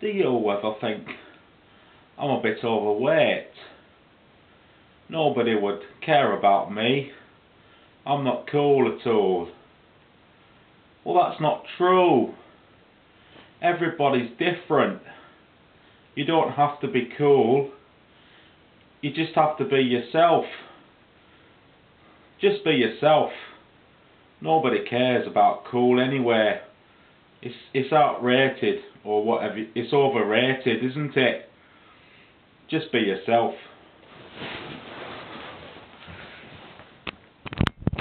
Do you ever think I'm a bit overweight? Nobody would care about me. I'm not cool at all. Well, that's not true. Everybody's different. You don't have to be cool. You just have to be yourself. Just be yourself. Nobody cares about cool anyway. It's it's outrated or whatever. It's overrated, isn't it? Just be yourself.